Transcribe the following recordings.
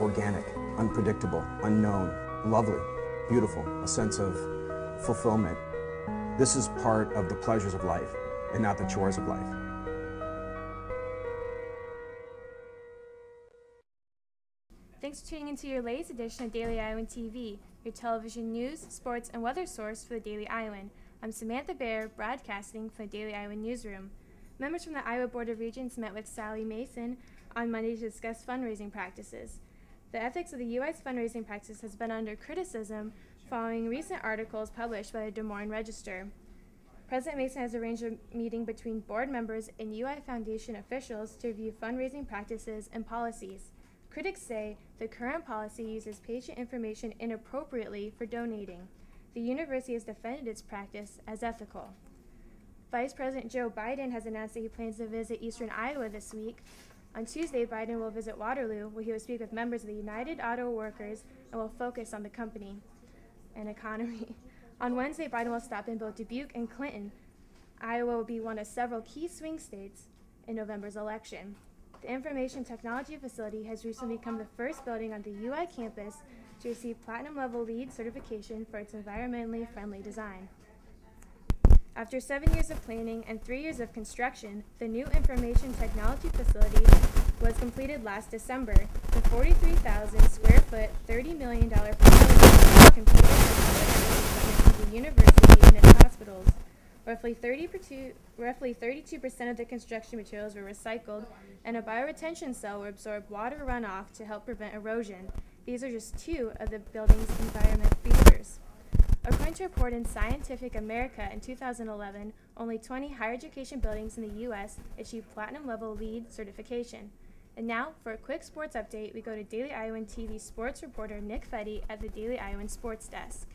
organic, unpredictable, unknown, lovely, beautiful, a sense of fulfillment. This is part of the pleasures of life and not the chores of life. Thanks for tuning into your latest edition of Daily Iowan TV, your television news, sports, and weather source for the Daily Iowan. I'm Samantha Bear, broadcasting from the Daily Iowan newsroom. Members from the Iowa Board of Regents met with Sally Mason on Monday to discuss fundraising practices. The ethics of the UI's fundraising practice has been under criticism following recent articles published by the Des Moines Register. President Mason has arranged a meeting between board members and UI Foundation officials to review fundraising practices and policies. Critics say the current policy uses patient information inappropriately for donating. The university has defended its practice as ethical. Vice President Joe Biden has announced that he plans to visit eastern Iowa this week. On Tuesday, Biden will visit Waterloo, where he will speak with members of the United Auto Workers and will focus on the company and economy. On Wednesday, Biden will stop in both Dubuque and Clinton. Iowa will be one of several key swing states in November's election. The Information Technology Facility has recently become the first building on the UI campus to receive platinum level LEED certification for its environmentally friendly design. After seven years of planning and three years of construction, the new Information Technology Facility was completed last December. The 43,000 square foot, $30 million facility computer technology the university and its hospitals. Roughly 32, roughly 32% of the construction materials were recycled, and a bioretention cell will absorb water runoff to help prevent erosion. These are just two of the building's environment features. According to a report in Scientific America in 2011, only 20 higher education buildings in the U.S. achieved platinum level LEED certification. And now, for a quick sports update, we go to Daily Iowan TV sports reporter Nick Fetty at the Daily Iowan Sports Desk.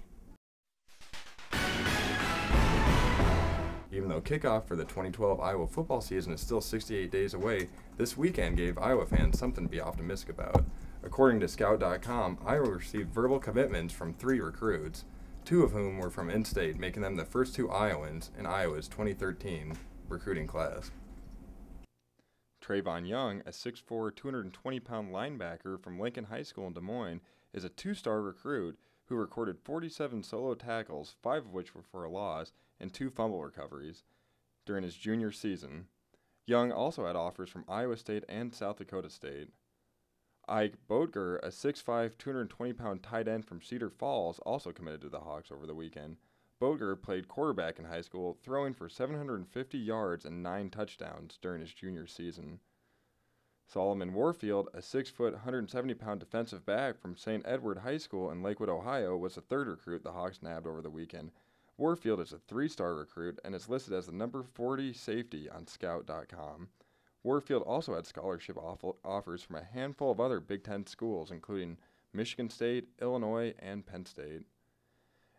Even though kickoff for the 2012 Iowa football season is still 68 days away, this weekend gave Iowa fans something to be optimistic about. According to Scout.com, Iowa received verbal commitments from three recruits, two of whom were from in state, making them the first two Iowans in Iowa's 2013 recruiting class. Trayvon Young, a 6'4, 220 pound linebacker from Lincoln High School in Des Moines, is a two star recruit who recorded 47 solo tackles, five of which were for a loss, and two fumble recoveries during his junior season. Young also had offers from Iowa State and South Dakota State. Ike Boettger, a 6'5, 220 pound tight end from Cedar Falls, also committed to the Hawks over the weekend. Boettger played quarterback in high school, throwing for 750 yards and nine touchdowns during his junior season. Solomon Warfield, a 6 foot, 170 pound defensive back from St. Edward High School in Lakewood, Ohio, was the third recruit the Hawks nabbed over the weekend. Warfield is a three star recruit and is listed as the number 40 safety on Scout.com. Warfield also had scholarship off- offers from a handful of other Big Ten schools, including Michigan State, Illinois, and Penn State.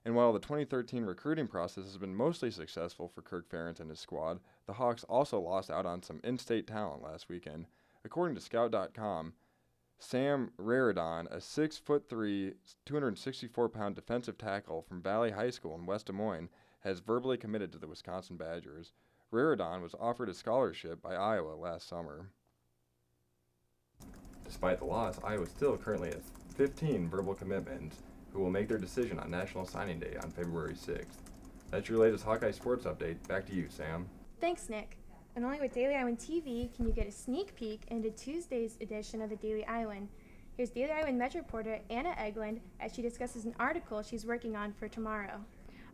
And while the 2013 recruiting process has been mostly successful for Kirk Ferentz and his squad, the Hawks also lost out on some in state talent last weekend. According to Scout.com, Sam Raridon, a 6'3, 264 pound defensive tackle from Valley High School in West Des Moines, has verbally committed to the Wisconsin Badgers. Raridon was offered a scholarship by Iowa last summer. Despite the loss, Iowa still currently has 15 verbal commitments who will make their decision on National Signing Day on February 6th. That's your latest Hawkeye Sports Update. Back to you, Sam. Thanks, Nick. And only with Daily Iowan TV can you get a sneak peek into Tuesday's edition of the Daily Iowan. Here's Daily Iowan Metro reporter Anna Eglund as she discusses an article she's working on for tomorrow.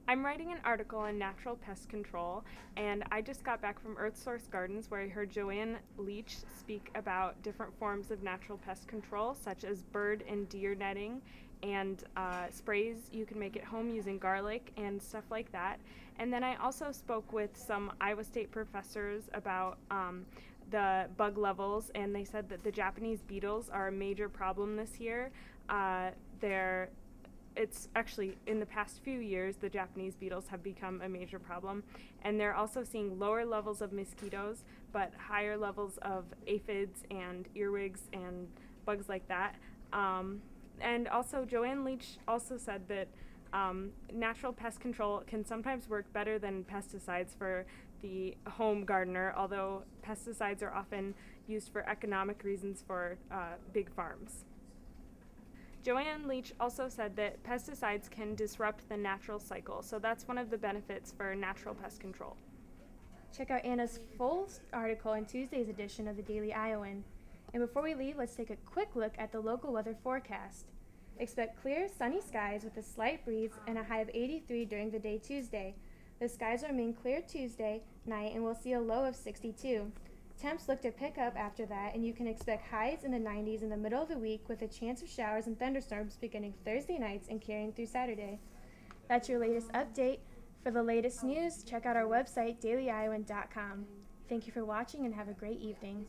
I'm writing an article on natural pest control, and I just got back from Earth Source Gardens where I heard Joanne Leach speak about different forms of natural pest control, such as bird and deer netting and uh, sprays you can make at home using garlic and stuff like that. And then I also spoke with some Iowa State professors about um, the bug levels, and they said that the Japanese beetles are a major problem this year. Uh, they're it's actually in the past few years the Japanese beetles have become a major problem, and they're also seeing lower levels of mosquitoes, but higher levels of aphids and earwigs and bugs like that. Um, and also, Joanne Leach also said that um, natural pest control can sometimes work better than pesticides for the home gardener, although pesticides are often used for economic reasons for uh, big farms. Joanne Leach also said that pesticides can disrupt the natural cycle, so that's one of the benefits for natural pest control. Check out Anna's full article in Tuesday's edition of the Daily Iowan. And before we leave, let's take a quick look at the local weather forecast. Expect clear, sunny skies with a slight breeze and a high of 83 during the day Tuesday. The skies will remain clear Tuesday night and we'll see a low of 62. Temps look to pick up after that, and you can expect highs in the 90s in the middle of the week with a chance of showers and thunderstorms beginning Thursday nights and carrying through Saturday. That's your latest update. For the latest news, check out our website, dailyiowan.com. Thank you for watching and have a great evening.